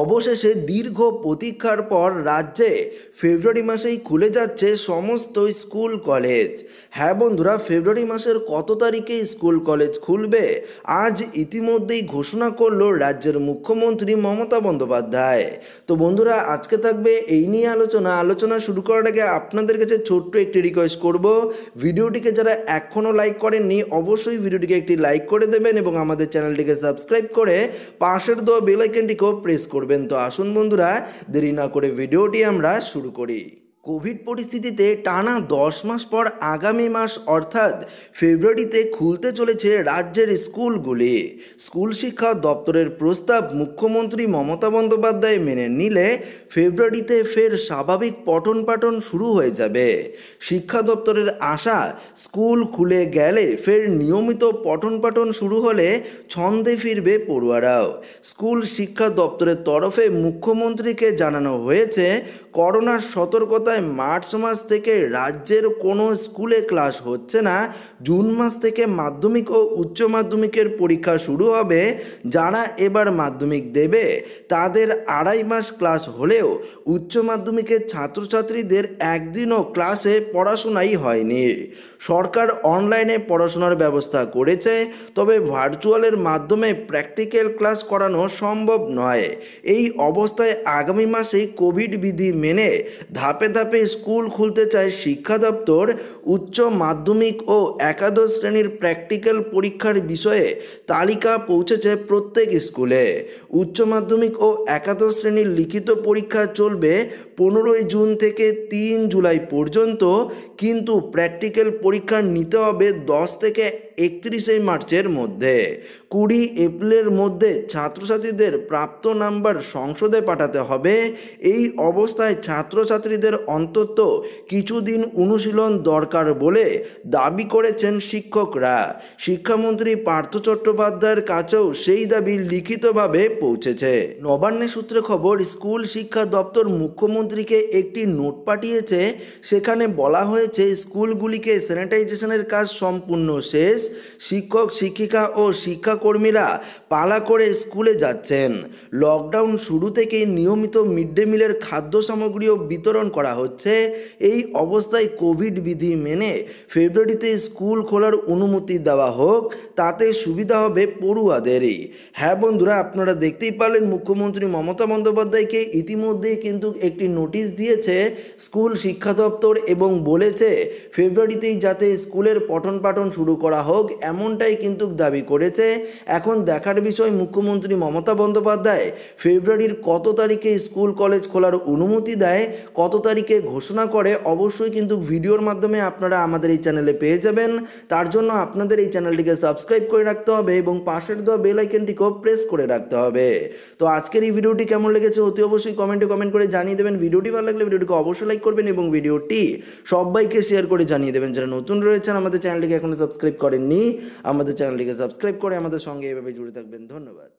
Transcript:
অবশেষে দীর্ঘ প্রতীক্ষার পর রাজ্যে ফেব্রুয়ারি মাসেই খুলে যাচ্ছে সমস্ত স্কুল কলেজ। হ্যাঁ বন্ধুরা, ফেব্রুয়ারি মাসের কত তারিখে স্কুল কলেজ খুলবে? আজ ইতিমধ্যেই ঘোষণা করল রাজ্যের মুখ্যমন্ত্রী মমতা বন্দ্যোপাধ্যায়। তো বন্ধুরা, আজকে থাকবে এই নিয়ে আলোচনা। আলোচনা শুরু করার আগে আপনাদের কাছে ছোট্ট একটি রিকোয়েস্ট করব। ভিডিওটিকে যারা এখনও লাইক করেননি, অবশ্যই ভিডিওটিকে একটি লাইক করে দেবেন এবং আমাদের চ্যানেলটিকে সাবস্ক্রাইব করে পাশের দেওয়া বেল আইকনটিকেও প্রেস করবেন। তো আসুন বন্ধুরা দেরি না করে ভিডিওটি আমরা শুরু করি। কোভিড পরিস্থিতিতে টানা দশ মাস পর আগামী মাস, অর্থাৎ ফেব্রুয়ারিতে খুলতে চলেছে রাজ্যের স্কুলগুলি। স্কুল শিক্ষা দপ্তরের প্রস্তাব মুখ্যমন্ত্রী মমতা বন্দ্যোপাধ্যায় মেনে নিলে ফেব্রুয়ারিতে ফের স্বাভাবিক পঠন পাঠন শুরু হয়ে যাবে। শিক্ষা দপ্তরের আশা, স্কুল খুলে গেলে ফের নিয়মিত পঠন পাঠন শুরু হলে ছন্দে ফিরবে পড়ুয়ারাও। স্কুল শিক্ষা দপ্তরের তরফে মুখ্যমন্ত্রীকে জানানো হয়েছে, করোনার সতর্কতায় মার্চ মাস থেকে রাজ্যের কোনো স্কুলে ক্লাস হচ্ছে না। জুন মাস থেকে মাধ্যমিক ও উচ্চ মাধ্যমিকের পরীক্ষা শুরু হবে, যারা এবার মাধ্যমিক দেবে, তাদের আড়াই মাস ক্লাস হলেও উচ্চ মাধ্যমিকের ছাত্রছাত্রীদের একদিনও ক্লাসে পড়াশোনাই হয়নি। সরকার অনলাইনে পড়াশোনার ব্যবস্থা করেছে, তবে ভার্চুয়ালের মাধ্যমে প্র্যাকটিক্যাল ক্লাস করানো সম্ভব নয়। এই অবস্থায় আগামী মাসেই কোভিড বিধি মেনে ধাপে ধাপে স্কুল খুলতে চায় শিক্ষা দপ্তর। উচ্চ মাধ্যমিক ও একাদশ শ্রেণির প্র্যাকটিক্যাল পরীক্ষার বিষয়ে তালিকা পৌঁছেছে প্রত্যেক স্কুলে। উচ্চ মাধ্যমিক ও একাদশ শ্রেণির লিখিত পরীক্ষা চলবে পনেরোই জুন থেকে তিন জুলাই পর্যন্ত কিন্তু প্র্যাকটিক্যাল পরীক্ষা নিতে হবে দশ থেকে একত্রিশে মার্চের মধ্যে। কুড়ি এপ্রিলের মধ্যে ছাত্রছাত্রীদের প্রাপ্ত নাম্বার সংসদে পাঠাতে হবে। এই অবস্থায় ছাত্রছাত্রীদের অন্তত কিছুদিন অনুশীলন দরকার বলে দাবি করেছেন শিক্ষকরা। শিক্ষামন্ত্রী পার্থ চট্টোপাধ্যায়ের কাছেও সেই দাবি লিখিতভাবে পৌঁছেছে। নবান্নের সূত্রে খবর, স্কুল শিক্ষা দপ্তর মুখ্যমন্ত্রীকে একটি নোট পাঠিয়েছে। সেখানে বলা হয়েছে, স্কুলগুলিকে স্যানিটাইজেশনের কাজ সম্পূর্ণ শেষ। শিক্ষক, শিক্ষিকা ও শিক্ষাকর্মীরা পালা করে স্কুলে যাচ্ছেন। লকডাউন শুরু থেকেই নিয়মিত মিড ডে মিলের খাদ্য সামগ্রীও বিতরণ করা হচ্ছে। এই অবস্থায় কোভিড বিধি মেনে ফেব্রুয়ারিতে স্কুল খোলার অনুমতি দেওয়া হোক, তাতে সুবিধা হবে পড়ুয়াদেরই। হ্যাঁ বন্ধুরা, আপনারা দেখতেই পারলেন মুখ্যমন্ত্রী মমতা বন্দ্যোপাধ্যায়কে ইতিমধ্যেই কিন্তু একটি নোটিশ দিয়েছে, স্কুল শিক্ষা দপ্তর এবং বলেছে, ফেব্রুয়ারিতেই যাতে স্কুলের পঠন পাঠন শুরু করা হোক, এমনটাই কিন্তু দাবি করেছে। এখন দেখার বিষয়, মুখ্যমন্ত্রী মমতা বন্দ্যোপাধ্যায় ফেব্রুয়ারির কত তারিখে স্কুল কলেজ খোলার অনুমতি দেয়, কত তারিখে ঘোষণা করে, অবশ্যই কিন্তু ভিডিওর মাধ্যমে আপনারা আমাদের এই চ্যানেলে পেয়ে যাবেন। তার জন্য আপনাদের এই চ্যানেলটিকে সাবস্ক্রাইব করে রাখতে হবে এবং পাশের দেওয়া বেল আইকনটিকেও প্রেস করে রাখতে হবে। তো আজকের এই ভিডিওটি কেমন লেগেছে অতি অবশ্যই কমেন্টে কমেন্ট করে জানিয়ে দেবেন। ভিডিওটি ভালো লাগলে ভিডিওটিকে অবশ্যই লাইক করবেন এবং ভিডিওটি সবাইকে শেয়ার করে জানিয়ে দেবেন। যারা নতুন রয়েছেন, আমাদের চ্যানেলটিকে এখনও সাবস্ক্রাইব করেননি, আমাদের চ্যানেলটিকে সাবস্ক্রাইব করে আমাদের সঙ্গে এভাবে জুড়ে থাকবেন। ধন্যবাদ।